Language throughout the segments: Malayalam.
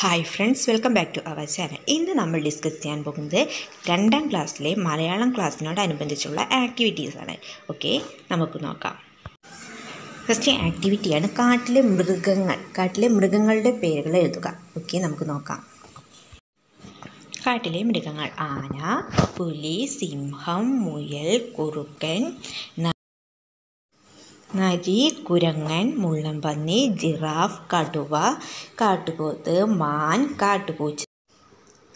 Hi friends welcome back to our channel ഇന്ന് നമ്മൾ ഡിസ്കസ് ചെയ്യാൻ പോകുന്നത് രണ്ടാം ക്ലാസ്സിലെ മലയാളം ക്ലാസ്സിനോടനുബന്ധിച്ചുള്ള ആക്ടിവിറ്റീസാണ് ഓക്കെ നമുക്ക് നോക്കാം. ഫസ്റ്റ് ആക്ടിവിറ്റിയാണ് കാട്ടിലെ മൃഗങ്ങൾ. കാട്ടിലെ മൃഗങ്ങളുടെ പേരുകൾ എഴുതുക. ഓക്കെ നമുക്ക് നോക്കാം. കാട്ടിലെ മൃഗങ്ങൾ ആന പുലി സിംഹം മുയൽ കുറുക്കൻ നരി കുരങ്ങൻ മുള്ളംപന്നി ജിറാഫ് കടുവ കാട്ടുപോത്ത് മാൻ കാട്ടുപൂച്ച.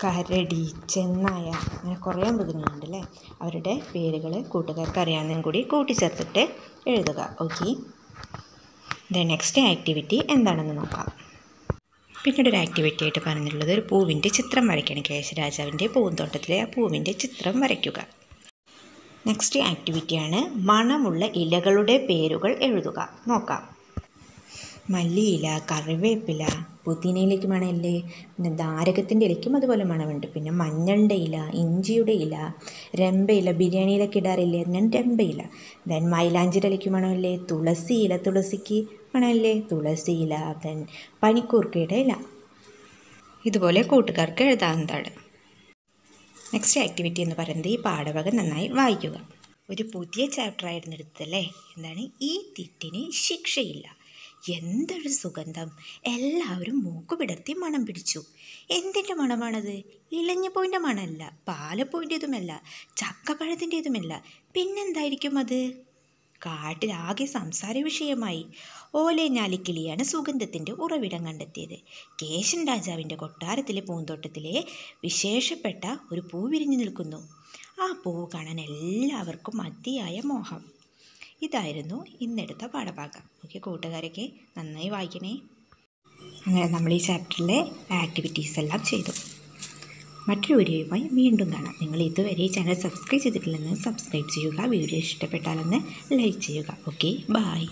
കരടി ചെന്നായ അങ്ങനെ കുറേ മൃഗങ്ങളുണ്ട് അല്ലേ അവരുടെ പേരുകൾ കൂട്ടുകാർക്ക് അറിയാവുന്നതും കൂടി കൂട്ടിച്ചേർത്തിട്ട് എഴുതുക. ഓക്കെ ദ നെക്സ്റ്റ് ആക്ടിവിറ്റി എന്താണെന്ന് നോക്കാം. പിന്നീട് ഒരു ആക്ടിവിറ്റി ആയിട്ട് പറഞ്ഞിട്ടുള്ളത് ഒരു പൂവിന്റെ ചിത്രം വരയ്ക്കണം. കേശരാജാവിന്റെ പൂന്തോട്ടത്തിലെ ആ പൂവിന്റെ ചിത്രം വരയ്ക്കുക. നെക്സ്റ്റ് ആക്ടിവിറ്റിയാണ് മണമുള്ള ഇലകളുടെ പേരുകൾ എഴുതുക. നോക്കാം. മല്ലിയില കറിവേപ്പില പുതിനയിലേക്ക് മണമല്ലേ? പിന്നെ ധാരകത്തിന്റെ ഇലയ്ക്കും അതുപോലെ മണമുണ്ട്. പിന്നെ മഞ്ഞളുടെ ഇല ഇഞ്ചിയുടെ ഇല രമ്പയില ബിരിയാണിയിലൊക്കെ ഇടാറില്ലേ? ഞാൻ രമ്പയില ദെൻ മൈലാഞ്ചിയുടെ ഇലയ്ക്ക് മണമല്ലേ? തുളസി ഇല തുളസിക്ക് മണമല്ലേ? തുളസി ഇല ദെൻ പനിക്കൂർക്കയുടെ ഇല. ഇതുപോലെ കൂട്ടുകാർക്ക് എഴുതാവുന്നതാണ്. നെക്സ്റ്റ് ആക്ടിവിറ്റി എന്ന് പറയുന്നത് ഈ പാഠഭാഗം നന്നായി വായിക്കുക. ഒരു പുതിയ ചാപ്റ്റർ ആയിരുന്നു എടുത്തല്ലേ എന്താണ്? ഈ തെറ്റിന് ശിക്ഷയില്ല. എന്തൊരു സുഗന്ധം. എല്ലാവരും മൂക്ക് പിടർത്തി മണം പിടിച്ചു. എന്തിന്റെ മണമാണത്? ഇളഞ്ഞപ്പൂവിന്റെ മണമല്ല പാലപ്പൂവിന്റെതുമല്ല ചക്കപ്പഴത്തിന്റെതുമല്ല പിന്നെന്തായിരിക്കും അത്? കാട്ടിലാകെ സംസാര വിഷയമായി. ഓലേഞ്ഞാലിക്കിളിയാണ് സുഗന്ധത്തിന്റെ ഉറവിടം കണ്ടെത്തിയത്. കേശൻ രാജാവിന്റെ കൊട്ടാരത്തിലെ പൂന്തോട്ടത്തിലെ വിശേഷപ്പെട്ട ഒരു പൂ വിരിഞ്ഞു നിൽക്കുന്നു. ആ പൂവ് കാണാൻ എല്ലാവർക്കും അതിയായ മോഹം. ഇതായിരുന്നു ഇന്നെടുത്ത പാഠഭാഗം. ഓക്കെ കൂട്ടുകാരൊക്കെ നന്നായി വായിക്കണേ. അങ്ങനെ നമ്മൾ ഈ ചാപ്റ്ററിലെ ആക്ടിവിറ്റീസ് എല്ലാം ചെയ്തു. മറ്റൊരു വീഡിയോയുമായി വീണ്ടും കാണാം. നിങ്ങൾ ഇതുവരെ ചാനൽ സബ്സ്ക്രൈബ് ചെയ്തിട്ടില്ലെന്ന് സബ്സ്ക്രൈബ് ചെയ്യുക. വീഡിയോ ഇഷ്ടപ്പെട്ടാലെന്ന് ലൈക്ക് ചെയ്യുക. ഓക്കെ? ബായ്